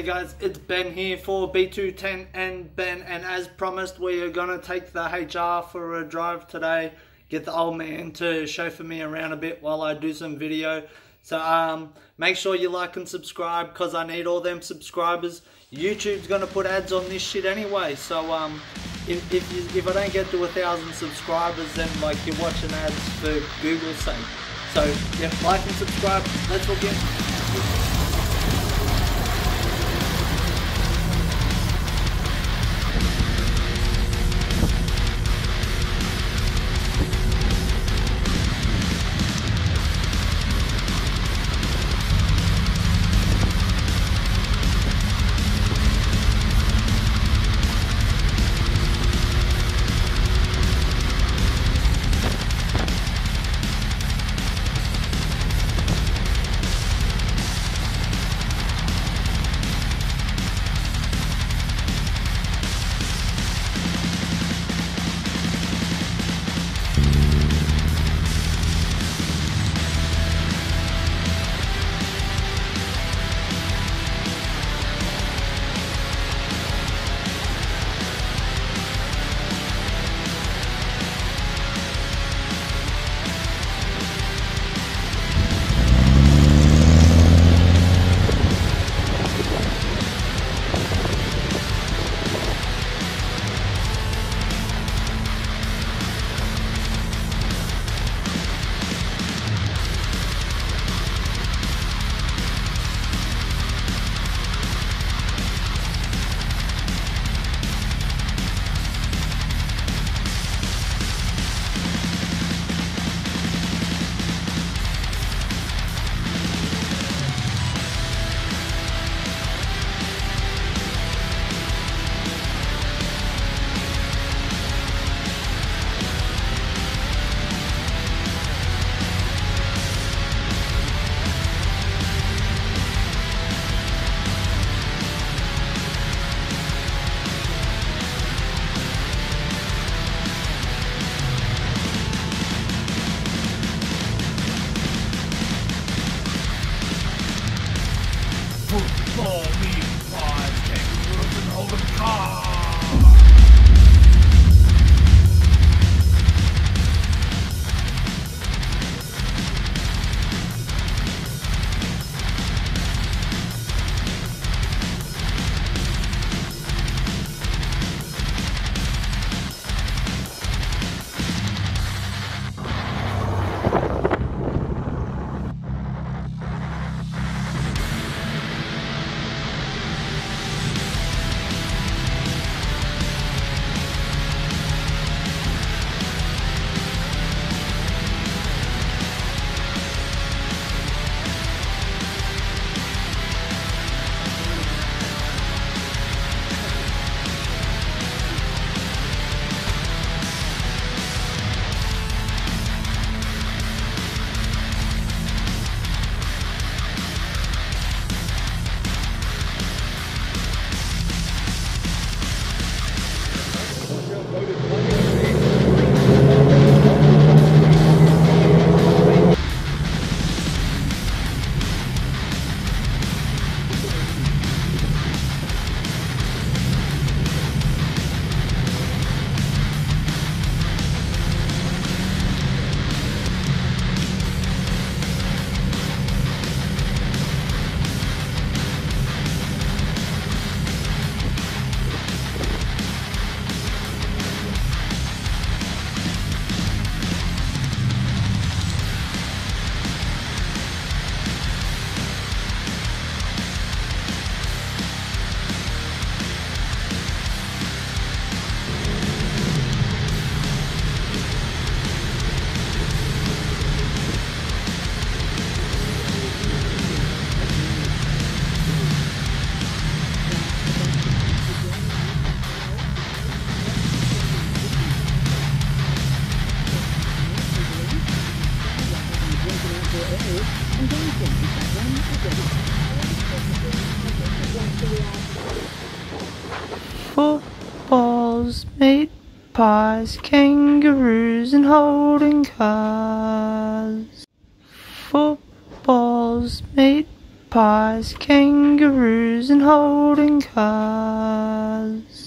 Hey guys, it's Ben here for B210 and Ben, and as promised, we are gonna take the HR for a drive today. Get the old man to chauffeur me around a bit while I do some video. So um, make sure you like and subscribe because I need all them subscribers. YouTube's gonna put ads on this shit anyway. So um, if if, you, if I don't get to a thousand subscribers, then like you're watching ads for Google's sake. So yeah, like and subscribe. Let's begin. Football Footballs, made pies, kangaroos, and Holden cars. Footballs, made pies, kangaroos, and Holden cars.